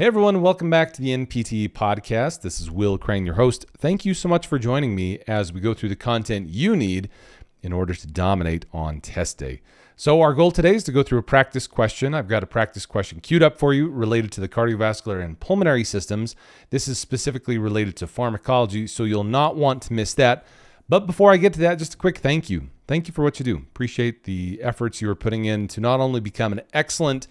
Hey everyone, welcome back to the NPT podcast. This is Will Crane, your host. Thank you so much for joining me as we go through the content you need in order to dominate on test day. So, our goal today is to go through a practice question. I've got a practice question queued up for you related to the cardiovascular and pulmonary systems. This is specifically related to pharmacology, so you'll not want to miss that. But before I get to that, just a quick thank you. Thank you for what you do. Appreciate the efforts you are putting in to not only become an excellent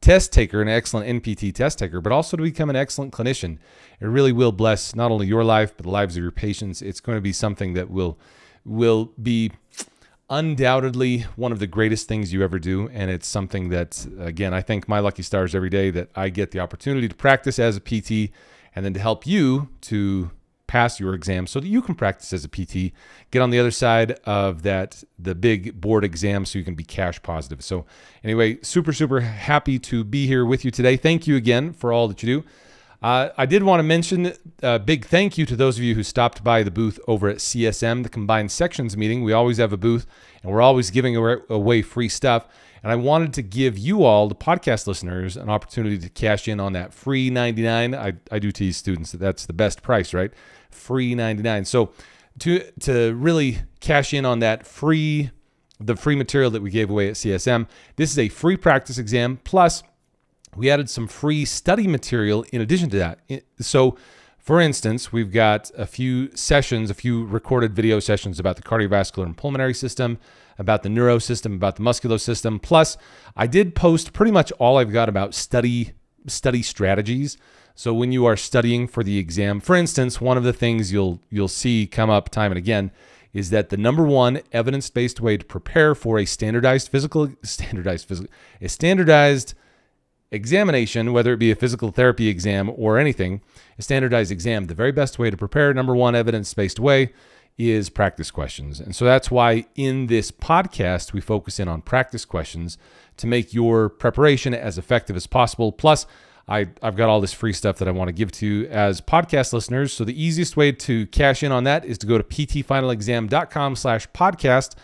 test taker, an excellent NPT test taker, but also to become an excellent clinician. It really will bless not only your life, but the lives of your patients. It's going to be something that will will be undoubtedly one of the greatest things you ever do. And it's something that, again, I thank my lucky stars every day that I get the opportunity to practice as a PT and then to help you to pass your exam so that you can practice as a PT, get on the other side of that, the big board exam, so you can be cash positive. So, anyway, super, super happy to be here with you today. Thank you again for all that you do. Uh, I did want to mention a big thank you to those of you who stopped by the booth over at CSM, the Combined Sections meeting. We always have a booth and we're always giving away free stuff. And I wanted to give you all, the podcast listeners, an opportunity to cash in on that free 99. I, I do tease students that that's the best price, right? Free 99. So to to really cash in on that free the free material that we gave away at CSM, this is a free practice exam plus we added some free study material in addition to that. So for instance, we've got a few sessions, a few recorded video sessions about the cardiovascular and pulmonary system, about the neuro system, about the muscular system. Plus, I did post pretty much all I've got about study study strategies. So when you are studying for the exam, for instance, one of the things you'll you'll see come up time and again is that the number one evidence-based way to prepare for a standardized physical standardized physical a standardized examination, whether it be a physical therapy exam or anything, a standardized exam, the very best way to prepare, number one evidence-based way is practice questions. And so that's why in this podcast we focus in on practice questions to make your preparation as effective as possible. Plus I, I've got all this free stuff that I want to give to you as podcast listeners. So the easiest way to cash in on that is to go to ptfinalexam.com slash podcast,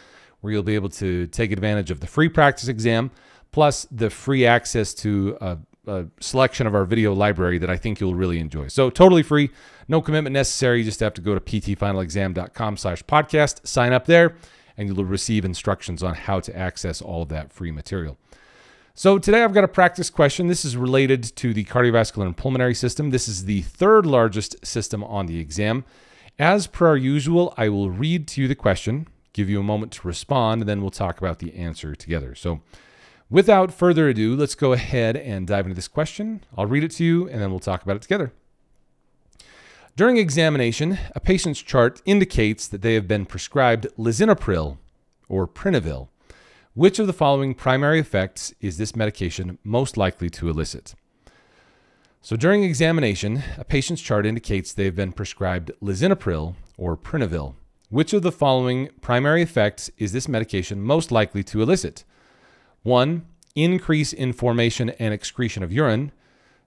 where you'll be able to take advantage of the free practice exam, plus the free access to a, a selection of our video library that I think you'll really enjoy. So totally free, no commitment necessary. You just have to go to ptfinalexam.com slash podcast, sign up there, and you'll receive instructions on how to access all of that free material. So today I've got a practice question. This is related to the cardiovascular and pulmonary system. This is the third largest system on the exam. As per usual, I will read to you the question, give you a moment to respond, and then we'll talk about the answer together. So without further ado, let's go ahead and dive into this question. I'll read it to you, and then we'll talk about it together. During examination, a patient's chart indicates that they have been prescribed lisinopril or Prinivil which of the following primary effects is this medication most likely to elicit? So during examination, a patient's chart indicates they have been prescribed lisinopril or Prinivil. Which of the following primary effects is this medication most likely to elicit? 1. Increase in formation and excretion of urine.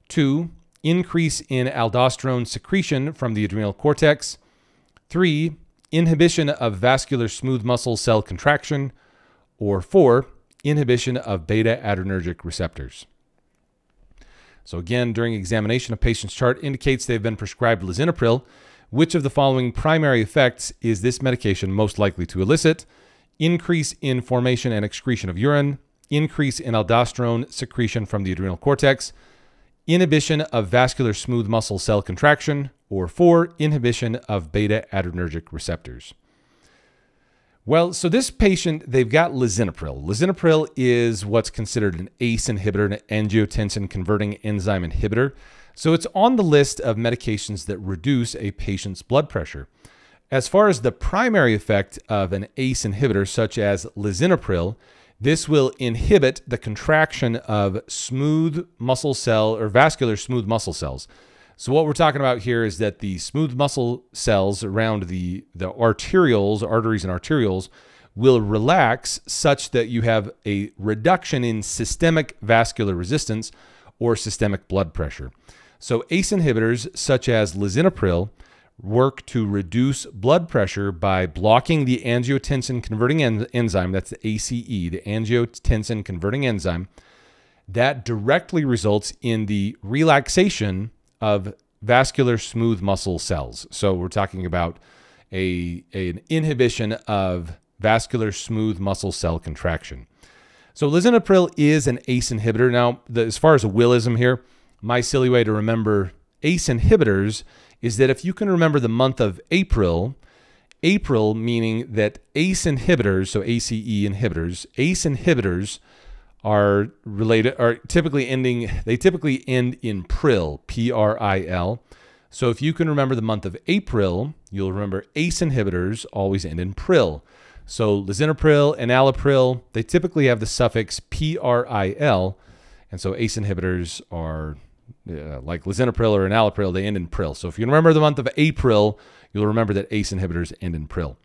2. Increase in aldosterone secretion from the adrenal cortex. 3. Inhibition of vascular smooth muscle cell contraction or four, inhibition of beta adrenergic receptors. So again, during examination, a patient's chart indicates they've been prescribed lisinopril. Which of the following primary effects is this medication most likely to elicit? Increase in formation and excretion of urine, increase in aldosterone secretion from the adrenal cortex, inhibition of vascular smooth muscle cell contraction, or four, inhibition of beta adrenergic receptors. Well, so this patient, they've got lisinopril. Lisinopril is what's considered an ACE inhibitor, an angiotensin converting enzyme inhibitor. So it's on the list of medications that reduce a patient's blood pressure. As far as the primary effect of an ACE inhibitor, such as lisinopril, this will inhibit the contraction of smooth muscle cell or vascular smooth muscle cells. So what we're talking about here is that the smooth muscle cells around the, the arterioles, arteries and arterioles, will relax such that you have a reduction in systemic vascular resistance or systemic blood pressure. So ACE inhibitors such as lisinopril work to reduce blood pressure by blocking the angiotensin converting en enzyme, that's the ACE, the angiotensin converting enzyme. that directly results in the relaxation of vascular smooth muscle cells. So we're talking about a, an inhibition of vascular smooth muscle cell contraction. So lisinopril is an ACE inhibitor. Now, the, as far as a willism here, my silly way to remember ACE inhibitors is that if you can remember the month of April, April meaning that ACE inhibitors, so ACE inhibitors, ACE inhibitors are related are typically ending they typically end in pril, P R I L. So if you can remember the month of April, you'll remember ACE inhibitors always end in pril. So lisinopril and enalapril, they typically have the suffix PRIL, and so ACE inhibitors are like lisinopril or enalapril, they end in pril. So if you remember the month of April, you'll remember that ACE inhibitors end in pril.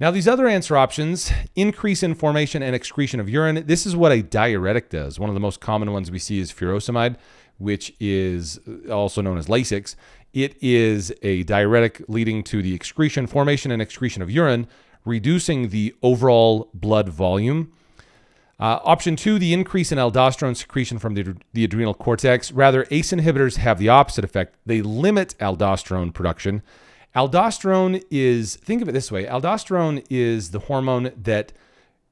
Now, these other answer options increase in formation and excretion of urine. This is what a diuretic does. One of the most common ones we see is furosemide, which is also known as Lasix. It is a diuretic leading to the excretion, formation, and excretion of urine, reducing the overall blood volume. Uh, option two, the increase in aldosterone secretion from the, the adrenal cortex. Rather, ACE inhibitors have the opposite effect. They limit aldosterone production. Aldosterone is, think of it this way aldosterone is the hormone that,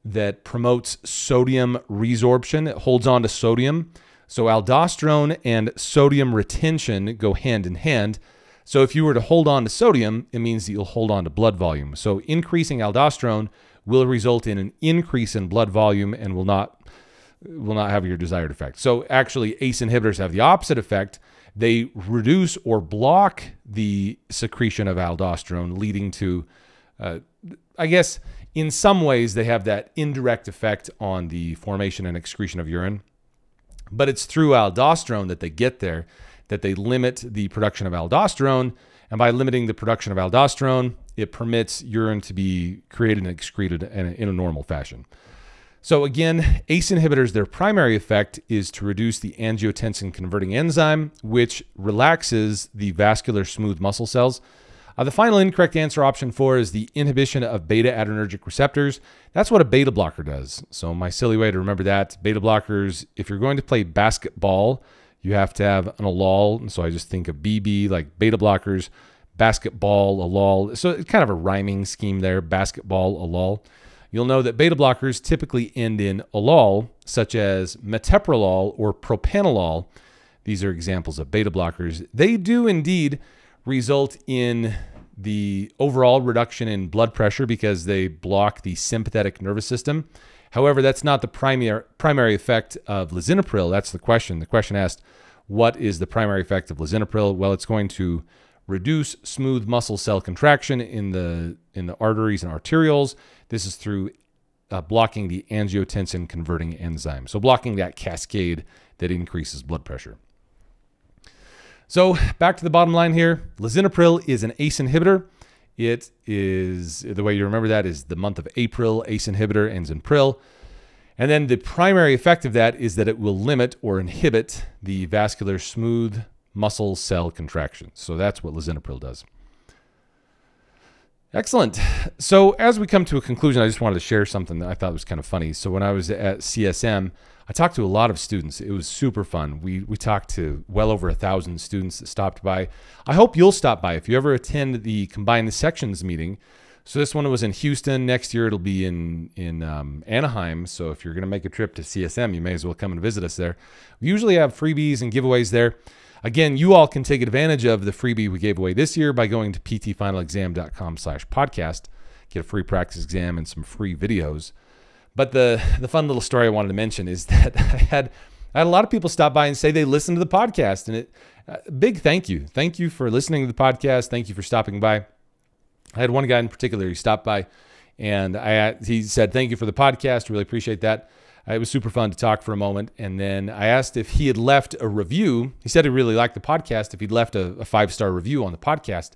that promotes sodium resorption, it holds on to sodium. So, aldosterone and sodium retention go hand in hand. So if you were to hold on to sodium, it means that you'll hold on to blood volume. So increasing aldosterone will result in an increase in blood volume and will not will not have your desired effect. So actually ACE inhibitors have the opposite effect. They reduce or block the secretion of aldosterone, leading to, uh, I guess, in some ways, they have that indirect effect on the formation and excretion of urine. But it's through aldosterone that they get there that they limit the production of aldosterone. And by limiting the production of aldosterone, it permits urine to be created and excreted in a, in a normal fashion. So again, ACE inhibitors, their primary effect is to reduce the angiotensin converting enzyme, which relaxes the vascular smooth muscle cells. Uh, the final incorrect answer, option four, is the inhibition of beta adrenergic receptors. That's what a beta blocker does. So my silly way to remember that, beta blockers, if you're going to play basketball, you have to have an alol. And so I just think of BB, like beta blockers, basketball, alol. So it's kind of a rhyming scheme there, basketball, alol. You'll know that beta blockers typically end in alol, such as metoprolol or propanolol. These are examples of beta blockers. They do indeed result in the overall reduction in blood pressure because they block the sympathetic nervous system. However, that's not the primary primary effect of lisinopril. That's the question. The question asked, what is the primary effect of lisinopril? Well, it's going to reduce smooth muscle cell contraction in the in the arteries and arterioles. This is through uh, blocking the angiotensin converting enzyme. So blocking that cascade that increases blood pressure. So back to the bottom line here, lisinopril is an ACE inhibitor. It is the way you remember that is the month of April, ACE inhibitor ends in pril. And then the primary effect of that is that it will limit or inhibit the vascular smooth muscle cell contractions. So that's what lisinopril does. Excellent. So as we come to a conclusion, I just wanted to share something that I thought was kind of funny. So when I was at CSM, I talked to a lot of students. It was super fun. We we talked to well over a thousand students that stopped by. I hope you'll stop by if you ever attend the combined sections meeting. So this one was in Houston. Next year it'll be in in um, Anaheim. So if you're going to make a trip to CSM, you may as well come and visit us there. We usually have freebies and giveaways there. Again, you all can take advantage of the freebie we gave away this year by going to ptfinalexam.com slash podcast, Get a free practice exam and some free videos. But the the fun little story I wanted to mention is that I had I had a lot of people stop by and say they listened to the podcast, and it uh, big thank you, thank you for listening to the podcast, thank you for stopping by. I had one guy in particular he stopped by, and I he said thank you for the podcast, really appreciate that. Uh, it was super fun to talk for a moment, and then I asked if he had left a review. He said he really liked the podcast. If he'd left a, a five star review on the podcast,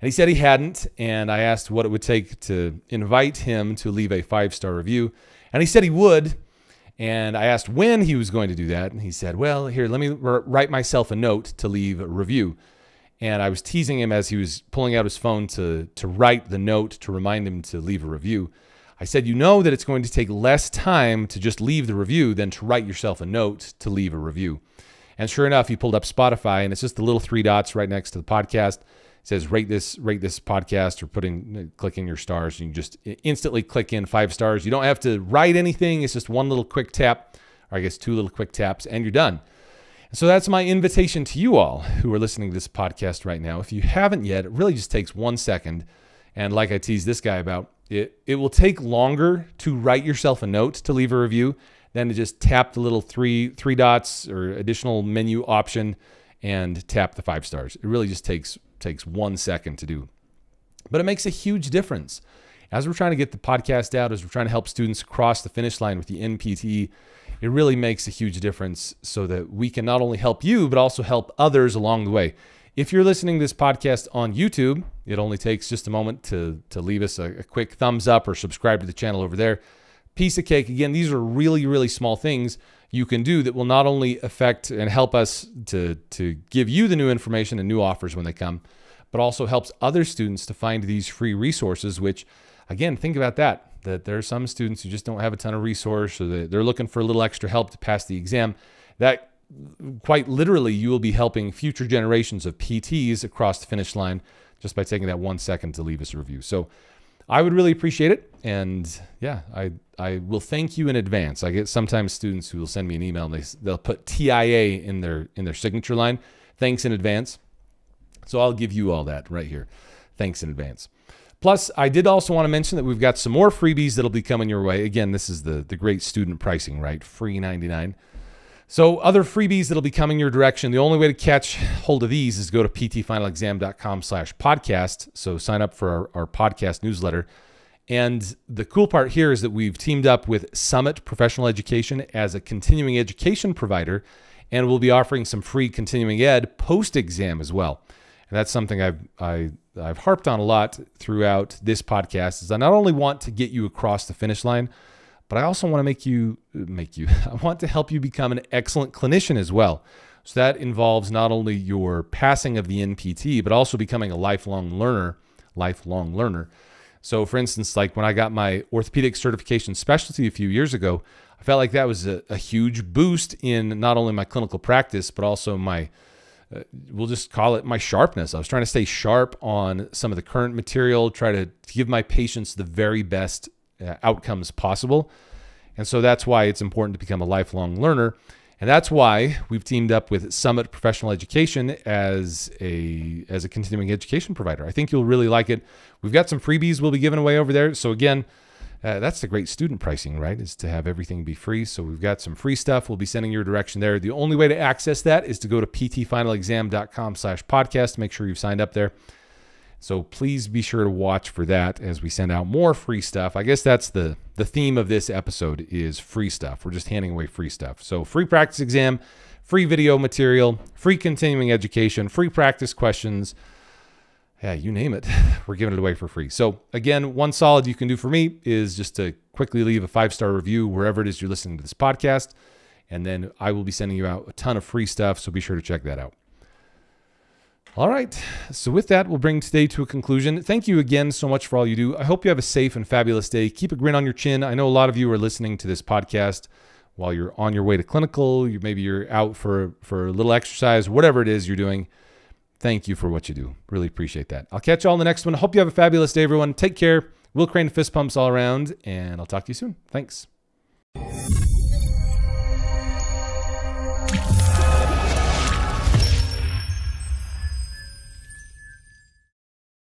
and he said he hadn't. And I asked what it would take to invite him to leave a five star review. And he said he would. And I asked when he was going to do that. And he said, Well, here, let me write myself a note to leave a review. And I was teasing him as he was pulling out his phone to, to write the note to remind him to leave a review. I said, you know that it's going to take less time to just leave the review than to write yourself a note to leave a review. And sure enough, you pulled up Spotify and it's just the little three dots right next to the podcast. It says rate this rate this podcast or putting clicking your stars. and You just instantly click in five stars. You don't have to write anything. It's just one little quick tap, or I guess two little quick taps, and you're done. So that's my invitation to you all who are listening to this podcast right now. If you haven't yet, it really just takes one second. And like I teased this guy about, it, it will take longer to write yourself a note to leave a review than to just tap the little three three dots or additional menu option and tap the five stars. It really just takes takes one second to do. But it makes a huge difference. As we're trying to get the podcast out, as we're trying to help students cross the finish line with the NPT, it really makes a huge difference so that we can not only help you, but also help others along the way. If you're listening to this podcast on YouTube, it only takes just a moment to, to leave us a, a quick thumbs up or subscribe to the channel over there. Piece of cake. Again, these are really, really small things you can do that will not only affect and help us to, to give you the new information and new offers when they come, but also helps other students to find these free resources, which, again, think about that. That there are some students who just don't have a ton of resource or they're looking for a little extra help to pass the exam. That quite literally, you will be helping future generations of PTs across the finish line just by taking that one second to leave us a review. So I would really appreciate it. And yeah, I, I will thank you in advance. I get sometimes students who will send me an email and they, they'll put TIA in their, in their signature line. Thanks in advance. So I'll give you all that right here. Thanks in advance. Plus, I did also want to mention that we've got some more freebies that'll be coming your way. Again, this is the, the great student pricing, right? Free 99. So other freebies that'll be coming your direction. The only way to catch hold of these is go to ptfinalexam.com slash podcast. So sign up for our, our podcast newsletter. And the cool part here is that we've teamed up with Summit Professional Education as a continuing education provider, and we'll be offering some free continuing ed post-exam as well. And that's something I've I, I've harped on a lot throughout this podcast. Is I not only want to get you across the finish line, but I also want to make you make you I want to help you become an excellent clinician as well. So that involves not only your passing of the NPT, but also becoming a lifelong learner, lifelong learner. So for instance, like when I got my orthopedic certification specialty a few years ago, I felt like that was a, a huge boost in not only my clinical practice, but also my uh, we'll just call it my sharpness. I was trying to stay sharp on some of the current material, try to give my patients the very best uh, outcomes possible. And so that's why it's important to become a lifelong learner. And that's why we've teamed up with Summit Professional Education as a as a continuing education provider. I think you'll really like it. We've got some freebies we'll be giving away over there. So again, uh, that's the great student pricing, right? Is to have everything be free. So we've got some free stuff. We'll be sending your direction there. The only way to access that is to go to ptfinalexam.com slash podcast. Make sure you've signed up there. So please be sure to watch for that as we send out more free stuff. I guess that's the the theme of this episode is free stuff. We're just handing away free stuff. So free practice exam, free video material, free continuing education, free practice questions. Yeah, you name it. We're giving it away for free. So again, one solid you can do for me is just to quickly leave a five-star review wherever it is you're listening to this podcast. And then I will be sending you out a ton of free stuff. So be sure to check that out. All right. So, with that, we'll bring today to a conclusion. Thank you again so much for all you do. I hope you have a safe and fabulous day. Keep a grin on your chin. I know a lot of you are listening to this podcast while you're on your way to clinical. You maybe you're out for for a little exercise, whatever it is you're doing. Thank you for what you do. Really appreciate that. I'll catch you all in the next one. Hope you have a fabulous day, everyone. Take care. Will Crane fist pumps all around, and I'll talk to you soon. Thanks.